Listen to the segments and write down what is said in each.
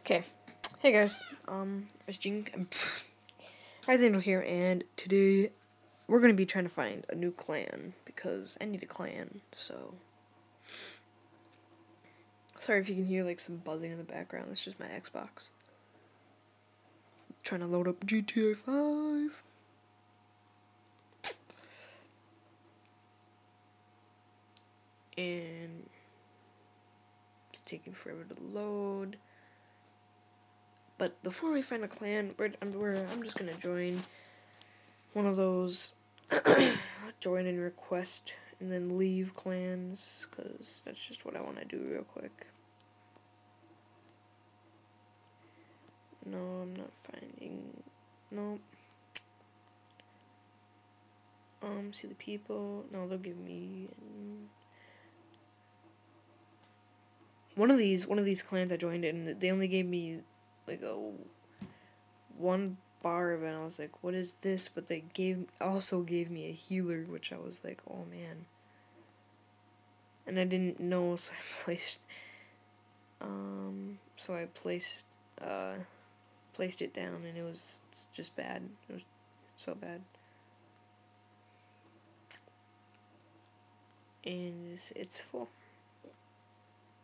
Okay. Hey guys, um, it's. Um, guys, Angel here, and today we're gonna be trying to find a new clan because I need a clan. So, sorry if you can hear like some buzzing in the background. It's just my Xbox. trying to load up GTA 5. And it's taking forever to load. But before we find a clan, we're, I'm, we're, I'm just gonna join one of those join and request and then leave clans because that's just what I want to do real quick. No, I'm not finding. Nope. Um, see the people. No, they'll give me. One of these, one of these clans I joined in, they only gave me like a one bar event. I was like, what is this? But they gave also gave me a healer, which I was like, oh man. And I didn't know, so I placed. Um, so I placed uh, placed it down, and it was just bad. It was so bad. And it's full.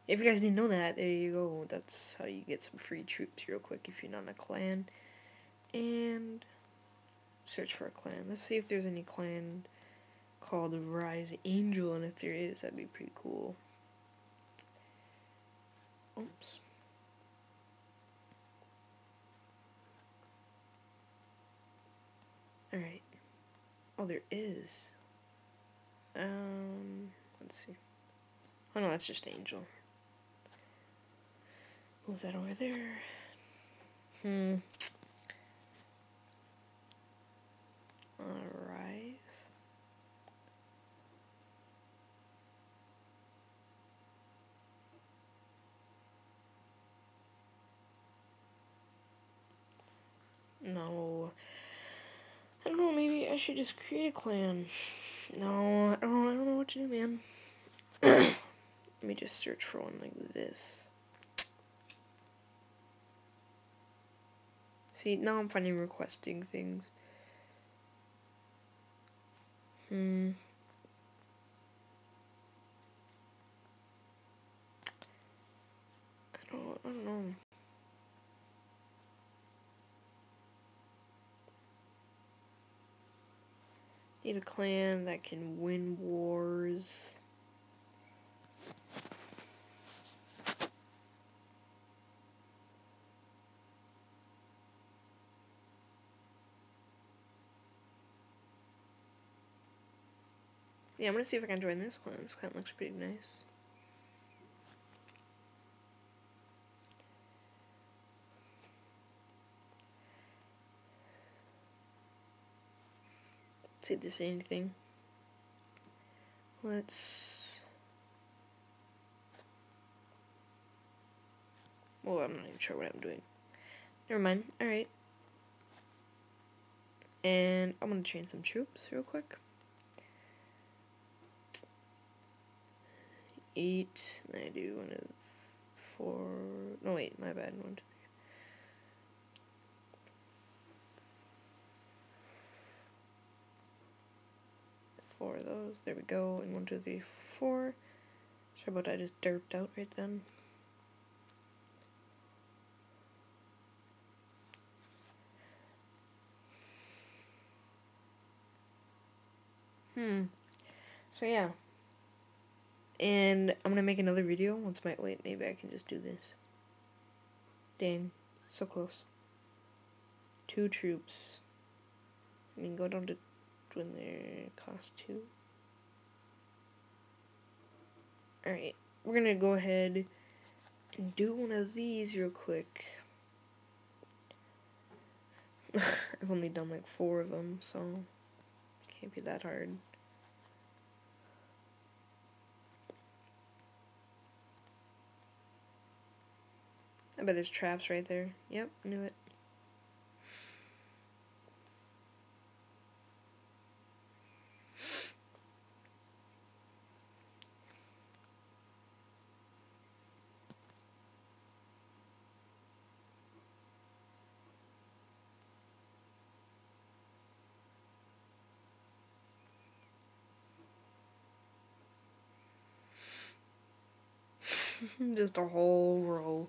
If you guys didn't know that, there you go. That's how you get some free troops real quick if you're not in a clan. And search for a clan. Let's see if there's any clan called Rise Angel, and if there is, that'd be pretty cool. Oops. Alright. Oh, there is. Um, let's see. Oh no, that's just Angel. Move that over there. Hmm. Alright. No. I don't know, maybe I should just create a clan. No, I don't, I don't know what to do, man. Let me just search for one like this. See, now I'm finding requesting things. Hmm. I don't, I don't know. Need a clan that can win wars. Yeah, I'm gonna see if I can join this clan. This clan looks pretty nice. see if there's anything. Let's. Well, I'm not even sure what I'm doing. Never mind. Alright. And I'm gonna change some troops real quick. Eight, and I do one of four, no wait, my bad, one, two, three. Four of those, there we go, and one, two, three, four. Sorry about that, I just derped out right then. Hmm. So yeah. And I'm gonna make another video once my wait, maybe I can just do this. Dang, so close. Two troops. I mean go down to when they cost two. Alright, we're gonna go ahead and do one of these real quick. I've only done like four of them, so can't be that hard. But there's traps right there. Yep, knew it. Just a whole row.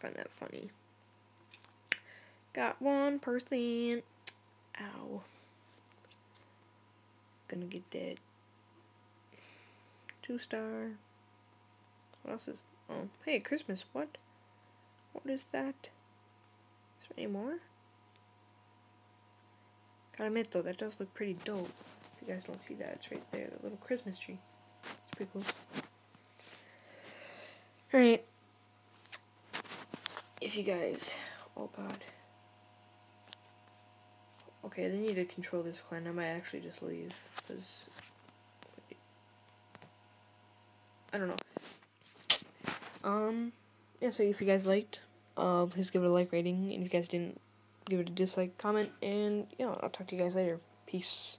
Find that funny. Got one person. Ow. Gonna get dead. Two star. What else is... Oh, hey, Christmas. What? What is that? Is there any more? Gotta admit, though, that does look pretty dope. If you guys don't see that, it's right there. The little Christmas tree. It's pretty cool. Alright. If you guys... Oh, God. Okay, they need to control this clan. I might actually just leave, because... I don't know. Um, yeah, so if you guys liked, uh, please give it a like rating, and if you guys didn't, give it a dislike comment, and, yeah, I'll talk to you guys later. Peace.